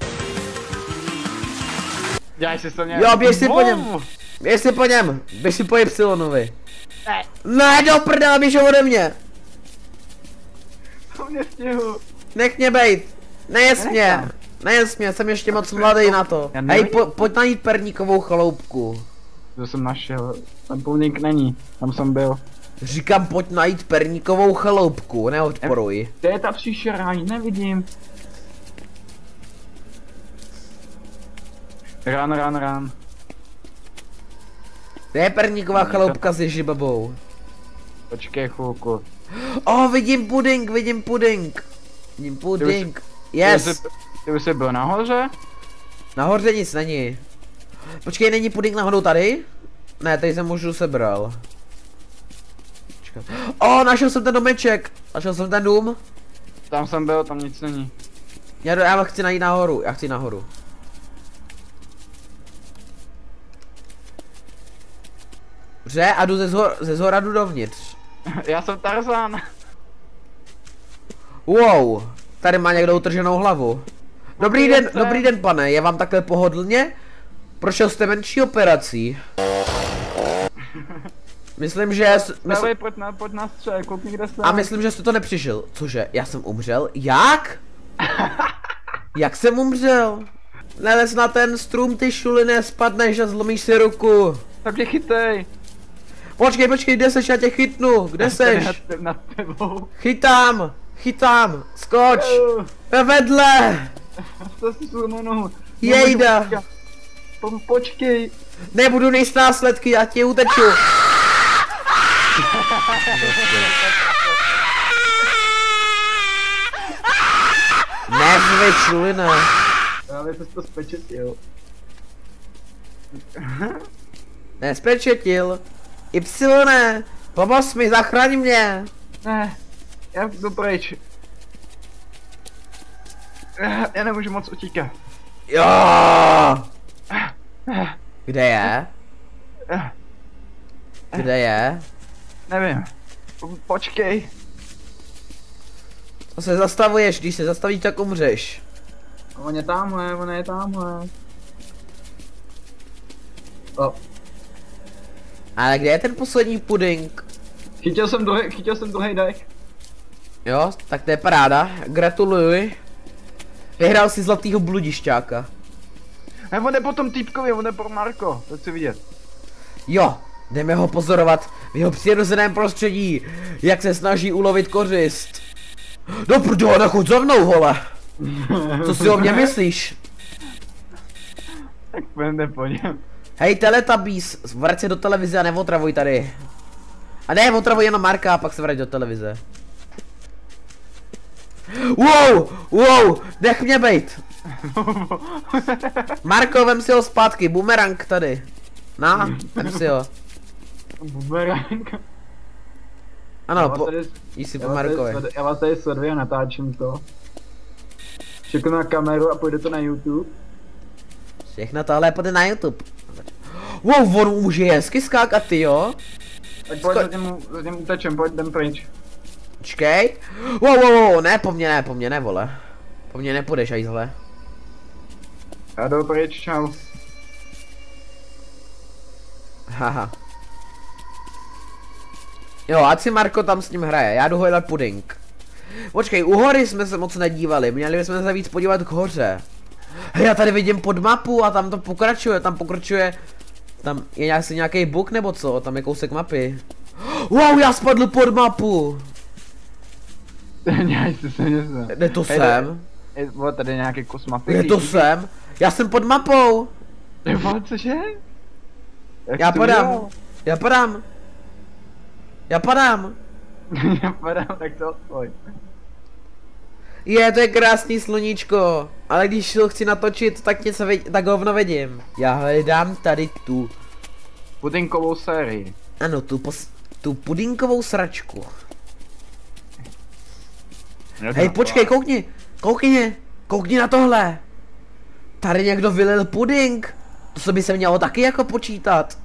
Děláš si to mě. Jo, běž si po něm. Běž si po něm, běž si po Ypsilonovi. Ne, Ne, do prdele, běž ode mě. to mě stihu. Nech mě bejt. Nejes mě. Nejes mě, jsem ještě moc mladý na to. Hej, po, pojď najít perníkovou chaloupku. To jsem našel. Ten půlník není. Tam jsem byl. Říkám, pojď najít perníkovou chaloupku, neodporuj. Kde je ta příšera? Nevidím. Run, run, run. Kde je perníková chaloupka s ježibabou? Počkej chvilku. O, vidím puding, vidím puding. Vidím puding. Yes, Ty jsi, ty jsi byl nahoře? nahoře nic není. Počkej, není puding náhodou tady? Ne, tady jsem možná sebral. O, našel jsem ten domeček. Našel jsem ten dům. Tam jsem byl, tam nic není. Já, já chci najít nahoru, já chci nahoru. Dobře, a jdu ze, zhor, ze zhora jdu dovnitř. Já jsem Tarzan. Wow, tady má někdo utrženou hlavu. Dobrý den, dobrý den pane, je vám takhle pohodlně? Prošel jste menší operací. Myslím, že... Mysl, pojď na, pojď na střel, koukni kde jsem. a myslím, že jste to nepřišel. Cože, já jsem umřel? Jak? Jak jsem umřel? Nelez na ten strum, ty šuliné, spadneš a zlomíš si ruku. Tak mě chytej. Počkej, počkej, kde seš, já tě chytnu, kde seš? Nad, te- nad tebou. Chytám, chytám, skoč, vedle, To si nohu. Jejda. Po, počkej. nebudu nejst následky, já ti uteču. Nezvi šulina. Právě jsi to spečetil. Nespečetil. Ypsilone, pomoz mi, zachraň mě. Ne, já jdu pryč. Já nemůžu moc utíkat. Jo. Kde je? Kde je? Nevím. Po- Počkej. Co se zastavuješ, když se zastavíš, tak umřeš. On je tamhle, on je tamhle. O, Ale kde je ten poslední puding? chytil jsem druhý, chytil jsem druhý dech. Jo, tak to je paráda, gratuluji. Vyhrál si zlatýho bludišťáka. Ne, on je po tom týpkovi, on je po Marko, to chci vidět. Jo, jdeme ho pozorovat v jeho přirozeném prostředí, jak se snaží ulovit kořist. No prdele, nechoď za mnou, vole. Co si o mě myslíš? Tak půjdeme po něm. Hej, Teletubbies, vrať se do televize a neotravuj tady. A ne, otravuj jenom Marka a pak se vrať do televize. Wow, wow, nech mě bejt. Marko, vem si ho zpátky, bumerang tady. Na, vem si ho. Bumerang. Ano, po, jí si já po Markovi. Já vás tady sleduji a natáčím to. Čeknu na kameru a půjde to na YouTube. Všechno tohle půjde na YouTube. Wow, on může hezky skákat, ty jo? Tak pojď za tím, za tím utečem, pojď jdem pryč. Čkej. Wow, wow, wow, ne, po mně ne, po mně ne, vole. Po mně nepůjdeš, ajzle. Já jdu pryč, čau. Haha. Jo, ať si Marko tam s ním hraje, já jdu hledat puding. Počkej, u hory jsme se moc nedívali, měli bychom se víc podívat k hoře. Hej, já tady vidím pod mapu a tam to pokračuje, tam pokračuje... Tam je asi nějaký bug nebo co, tam je kousek mapy. Wow, já spadl pod mapu! Nějak se. Je to Hej, sem? Je bylo tady nějaký kus mapy. Je to sem? Já jsem pod mapou! Nebo cože? Jak Já padám. Já padám. Já padám. Já padám, tak to pojď. Je, to je krásný sluníčko. Ale když to chci natočit, tak něco vid- tak hovno vidím. Já hledám tady tu, Pudinkovou sérii. ano, tu, pos, tu pudinkovou sračku. Hej, počkej, koukni, koukni, koukni na tohle. Tady někdo vylil puding. To se by se mělo taky jako počítat.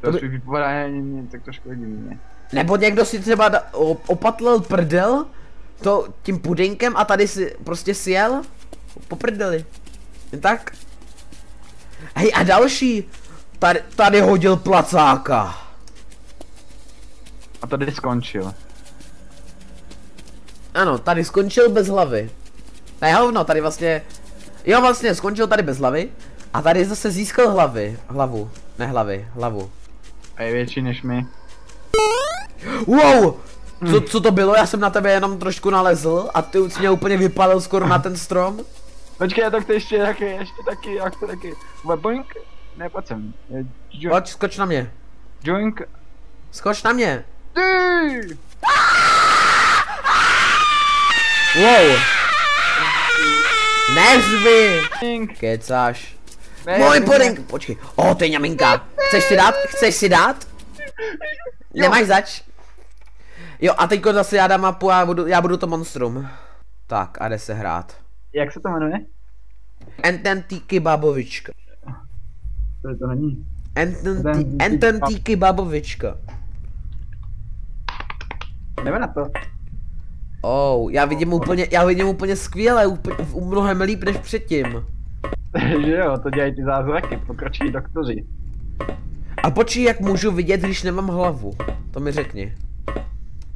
To by... vypadá tak trošku divně. Nebo někdo si třeba opatlil prdel to tím pudinkem a tady si prostě sjel po prdeli. Jen tak. Hej a další. Tady, tady hodil placáka. A tady skončil. Ano, tady skončil bez hlavy. Ne hovno, tady vlastně... Jo, vlastně skončil tady bez hlavy. A tady zase získal hlavy. Hlavu. Ne hlavy, hlavu. A je větší než my. Wow! Co, co to bylo? Já jsem na tebe jenom trošku nalezl a ty už mě úplně vypalil skoro na ten strom. Počkej, tak to ještě taky, ještě taky, jak to taky. Boink? Ne, pojď sem. Pojď, skoč na mě. Joink. Skoč na mě. Ty! Wow. Joink. Kecáš. Ne, Můj ne, puding. Počkej. O, to je ňaminka. Chceš si dát? Chceš si dát? Nemáš zač? Jo, a teďko zase já dám mapu a já budu, já budu to monstrum. Tak, a jde se hrát. Jak se to jmenuje? Ententíky babovička. To, to není. Ententí- Ententíky babovička. Jdeme na to. Oh, já vidím úplně, já vidím úplně skvěle, úplně, mnohem líp než předtím. že jo, to dělají ty zázraky, pokročí doktoři. A počkej, jak můžu vidět, když nemám hlavu? To mi řekni.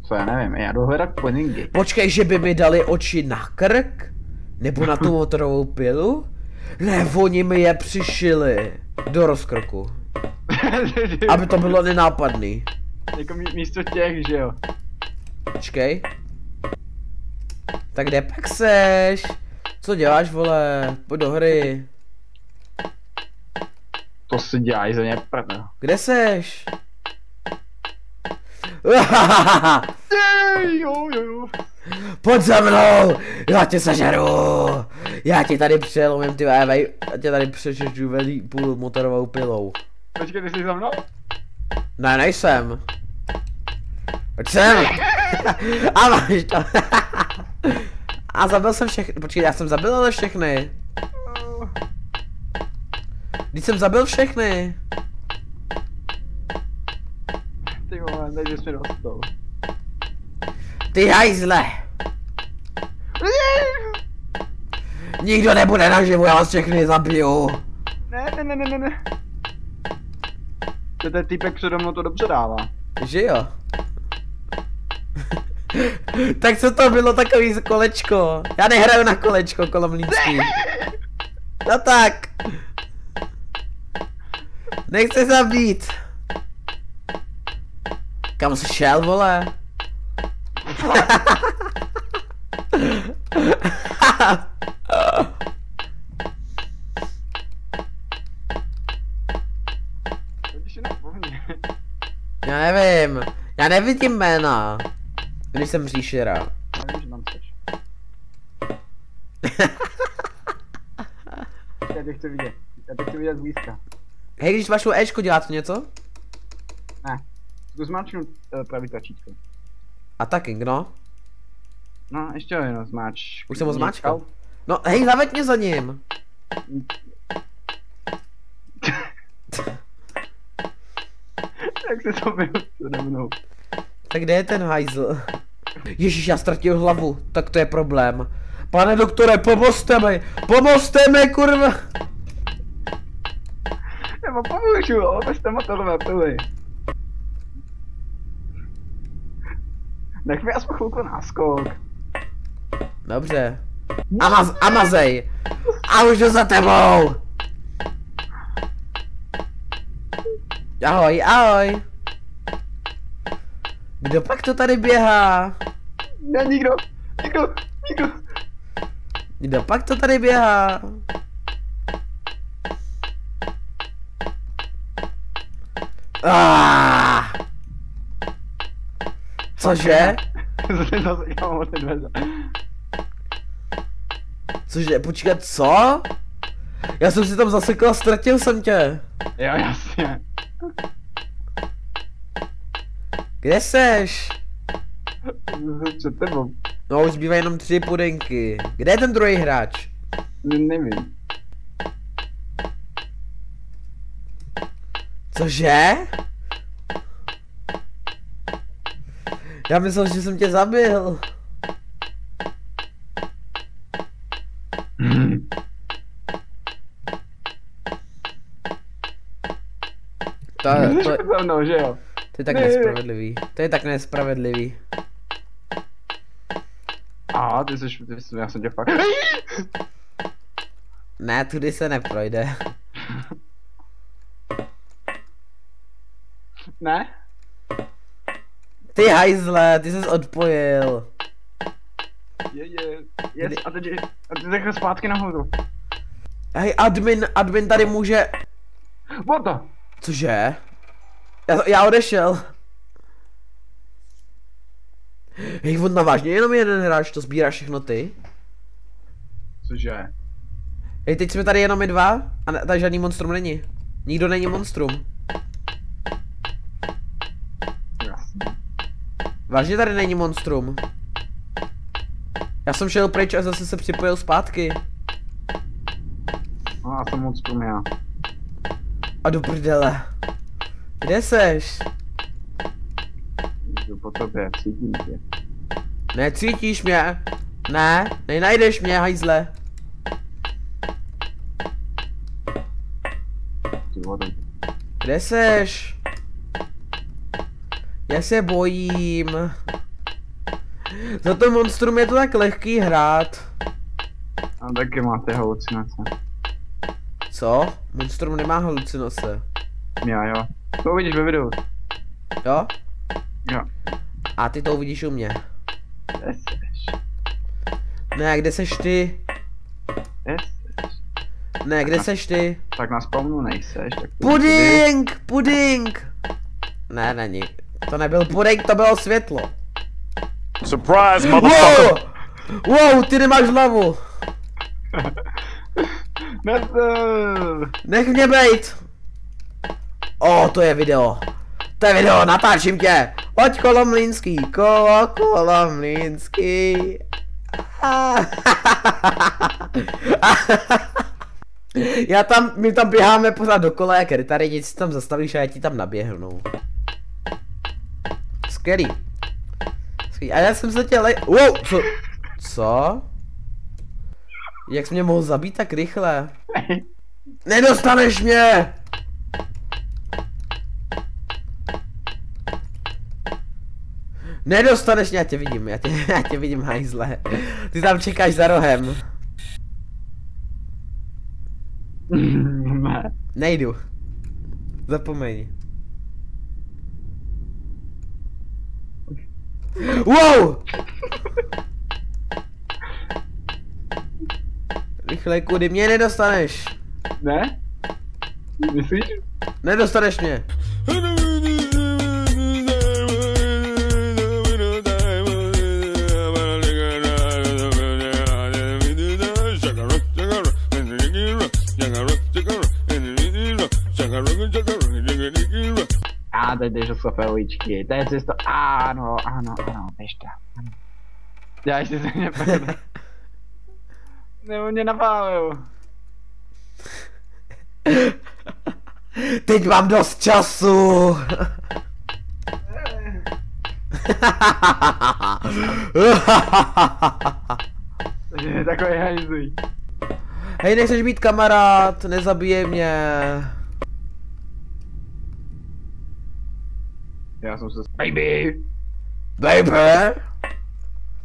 Co já nevím, já jdu hledat pudingy. Počkej, že by mi dali oči na krk? Nebo na tu motorovou pilu? Ne, oni mi je přišili do rozkrku. Aby to bylo nenápadný. jako mí- místo těch, že jo. Počkej. Tak kde pak seš? Co děláš, vole? Pojď do hry. To si dělají za ně prdel. Kde seš? Jo, jo, jo. Pojď za mnou! Já tě sežeru! Já ti tady přelomím ty vej, já tě tady přečežu velí půl motorovou pilou. Počkej, ty jsi za mnou? Ne, nejsem. Pojď sem! A máš to. A zabil jsem všechny, počkej, já jsem zabil ale všechny. Když jsem zabil všechny. Vole, takže jsi dostal. Ty hajzle! Nikdo nebude naživu, já vás všechny zabiju. Ne, ne, ne, ne, ne, ne. To ten týpek přede mnou to dobře dává. Že jo? tak co to bylo takový kolečko? Já nehraju na kolečko kolem lístky. No tak. Nechce zabít. Kam jsi šel, vole? Já nevím. Já nevidím jména. Když jsem příšera. Já že tam jsi. Já vidět. Já tě chci vidět zblízka. Hej, když vašu Ečko dělá to něco? Ne. Zkus zmáčknout uh, pravý tlačítko. Attacking, no. No, ještě ho jenom zmáč. Už jsem ho zmáčkal. No, hej, zaveď mě za ním. Jak se to přede mnou. Tak kde je ten hajzl? Ježíš, já ztratil hlavu, tak to je problém. Pane doktore, pomozte mi, pomozte mi, kurva. Já vám pomůžu, abyste motorové pily. Nech mi aspoň chvilku náskok. Dobře. Amaz, amazej. A už jdu za tebou. Ahoj, ahoj. Kdo pak to tady běhá? Ne, nikdo, nikdo, nikdo. Kdo pak to tady běhá? Ah! Cože? Cože, počkat, co? Já jsem si tam zasekl a ztratil jsem tě. Jo, jasně. Kde seš? Před tebou. No už zbývají jenom tři pudenky. Kde je ten druhý hráč? Ne, nevím. Cože? Já myslel, že jsem tě zabil. To, to, za mnou, že jo? to je tak Ne. nespravedlivý. To je tak nespravedlivý. A, ty jsi, ty jsi, já jsem tě fakt. Ne, tudy se neprojde. Ne? Ty hajzle, ty jsi odpojil. Je, je. Yes, a teď, a teď zpátky nahoru. Hej, admin, admin tady může... The? Cože? Já, já odešel. Hej, on vážně jenom jeden hráč, to sbírá všechno ty? Cože? Hej, teď jsme tady jenom my dva a tady žádný monstrum není. Nikdo není monstrum. Vážně tady není monstrum. Já jsem šel pryč a zase se připojil zpátky. No, jsem moc prům já. A do prdele. Kde seš? Jdu po tobě, cítím tě. Necítíš mě? Ne, nenajdeš mě, hajzle. Kde seš? Já se bojím. Za to monstrum je to tak lehký hrát. A taky máte halucinace. Co? Monstrum nemá halucinace. Já jo. To uvidíš ve videu. Jo? Jo. A ty to uvidíš u mě. Kde seš? Ne, kde seš ty? Kde seš? Ne, kde seš ty? Tak na spawnu nejseš, tak... Puding! Puding! Ne, není. To nebyl puding, to bylo světlo. Surprise, motherfucker! Wow! Wow, ty nemáš hlavu! Nech mě bejt! O, to je video. To je video, natáčím tě! Pojď Kolomlínský, kolo Kolomlínský. Já tam, my tam běháme pořád dokola jak rytary, nic si tam zastavíš a já ti tam naběhnu. Skvělý. Skvělý. A já jsem se tě le... Wow, co? Co? Jak jsi mě mohl zabít tak rychle? Nedostaneš mě! Nedostaneš mě, já tě vidím, já tě, já tě vidím hajzle. Ty tam čekáš za rohem. ne. Nejdu. Zapomeň. Wow! Rychle, kudy mě nedostaneš. Ne? Myslíš? Nedostaneš mě. A teď jdeš do sofeličky, to je cesto, ano, ano, ano, běž tam. ano. Já ještě se mě prdne. Nebo mě napálil. Teď mám dost času. Takže je takový hajzlík. Hej, nechceš být kamarád, nezabíjej mě. Já jsem se... Baby! Baby!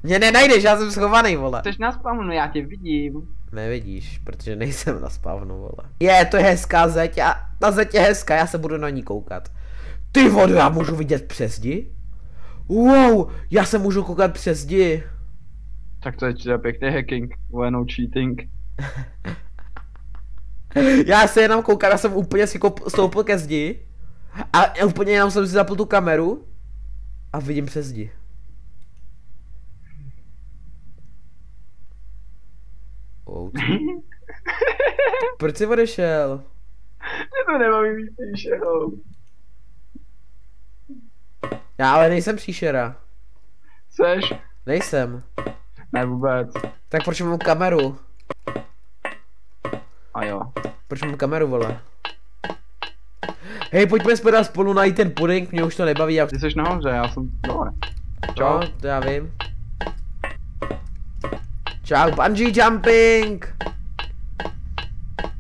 Mě nenajdeš, já jsem schovaný, vole. Jsi na spawnu, já tě vidím. Nevidíš, protože nejsem na spavnu, vole. Je, to je hezká zeď a ta zeď je hezká, já se budu na ní koukat. Ty vodu, já můžu vidět přes zdi? Wow, já se můžu koukat přes zdi. Tak to je teda pěkný hacking, vole no cheating. Já se jenom koukám, já jsem úplně si stoupil ke zdi. A úplně jenom jsem si zapl tu kameru. A vidím přes zdi. Oh, Proč jsi odešel? Mě to nebaví víc píšeho. Já ale nejsem příšera. Seš? Nejsem. Ne vůbec. Tak proč mám kameru? A jo. Proč mám kameru, vole? Hej, pojďme spolu spolu najít ten puding, mě už to nebaví, já... Ty jsi nahoře, já jsem dole. Čau. No, to já vím. Čau, bungee jumping!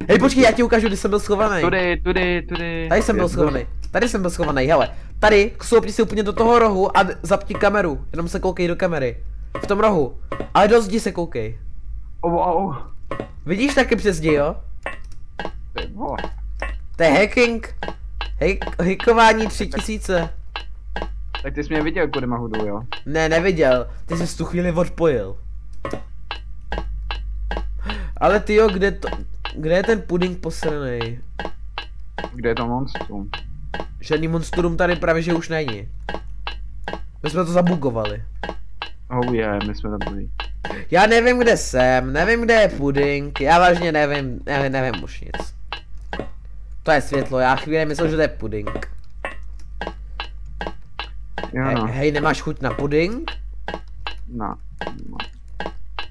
Hej, počkej, já ti ukážu, kde jsem byl schovaný. Tudy, tudy, tudy. Tady jsem byl schovaný. Tady jsem byl schovaný, hele. Tady, stoupni si úplně do toho rohu a zapni kameru. Jenom se koukej do kamery. V tom rohu. Ale do zdi se koukej. Oh, wow. Vidíš taky přes zdi, jo? To je hacking. Hack, hackování 3000. Tak ty jsi mě viděl, kudy mahudu, jo? Ne, neviděl. Ty jsi tu chvíli odpojil. Ale ty jo, kde to... Kde je ten puding posranej? Kde je to monstrum? Žádný monstrum tady právě že už není. My jsme to zabugovali. Oh yeah, my jsme tam byli. Já nevím, kde jsem, nevím, kde je puding, já vážně nevím, nevím, nevím už nic. To je světlo, já chvíli myslel, že to je puding. Jo Hej, no, hej, nemáš chuť na puding? no. no.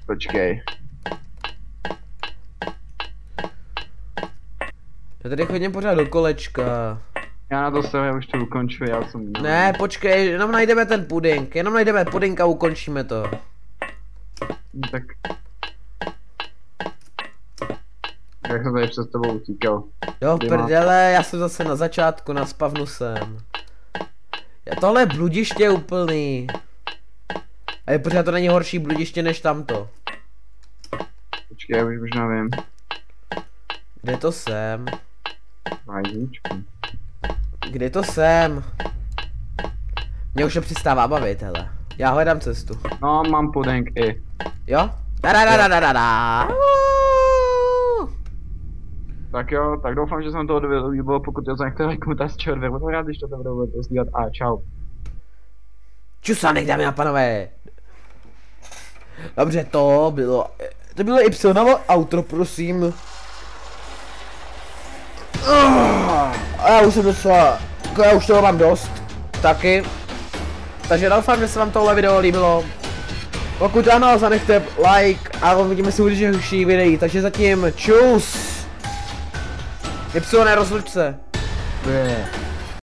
Počkej. Já tady chodím pořád do kolečka. Já na to se já už to ukončuji, já jsem... Ne, počkej, jenom najdeme ten puding, jenom najdeme puding a ukončíme to. Tak... Jak jsem tady přes tebou utíkal. Jo, Kdy prdele, já jsem zase na začátku, na spavnu jsem. Já tohle je bludiště úplný. A je pořád to není horší bludiště než tamto. Počkej, já už možná vím. Kde to jsem? Vajzíčku. Kde to jsem? Mě už to přestává bavit, hele. Já hledám cestu. No, mám puding i. Jo? Da da da da da da da. Tak jo, tak doufám, že se vám to líbilo, pokud to některé komentář, čeho budu rád, když to budou sdílet a čau. Čusanek, dámy a panové. Dobře, to bylo... To bylo Ypsonovo outro, prosím. A já už jsem docela... jako Já už toho mám dost. Taky. Takže doufám, že se vám tohle video líbilo. Pokud ano, zanechte like a uvidíme se u videí. Takže zatím čus. Ypsone, rozluč se. Yeah.